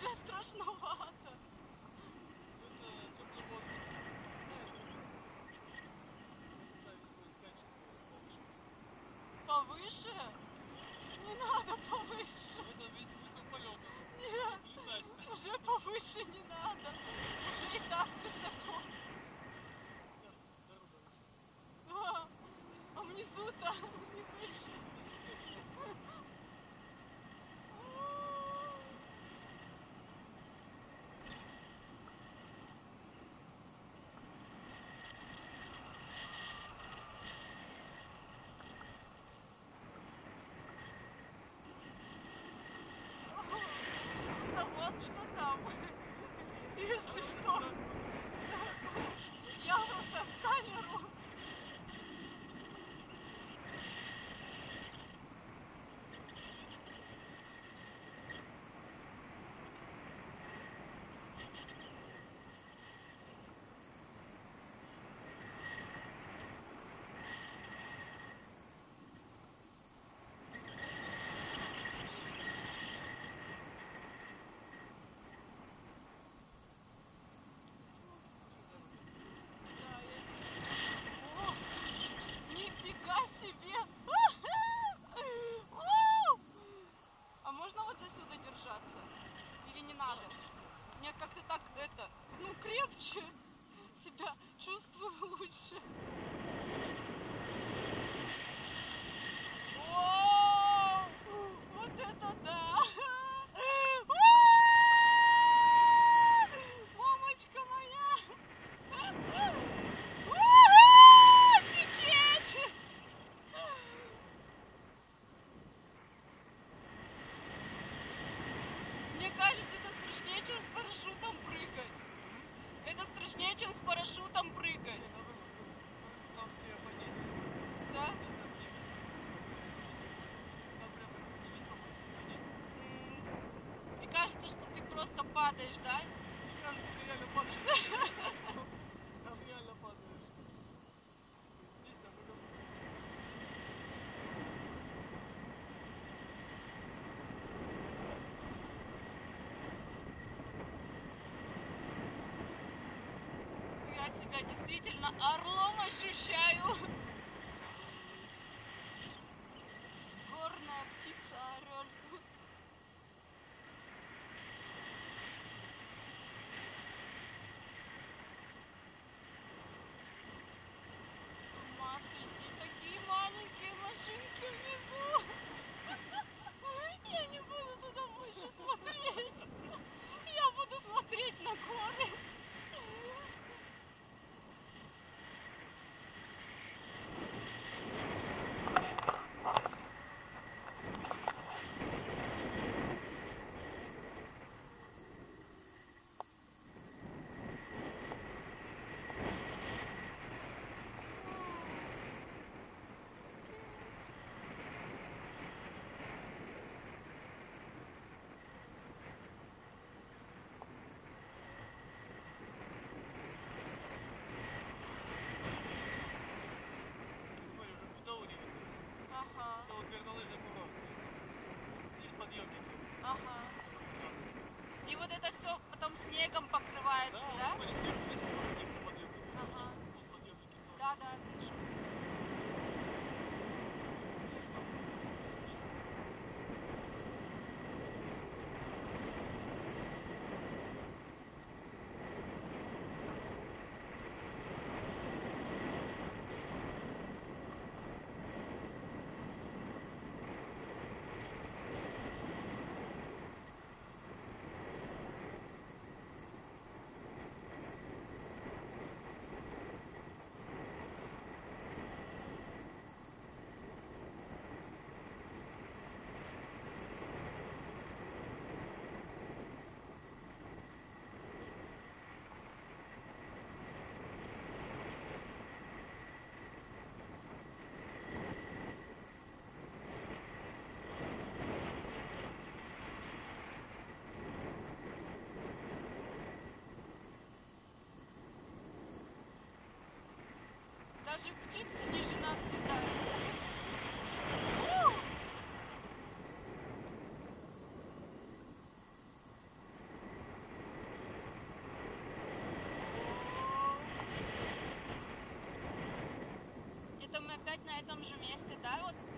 вже страшновато. Повыше? Не надо повыше. Это весь смысл полета. Нет, уже повыше не надо. Уже и так высоко. как-то так это, ну, крепче себя чувствую лучше. О! страшнее, чем с парашютом прыгать. Да? действительно орлом ощущаю. снегом покрывается, да? да? это мы опять на этом же месте, да? Вот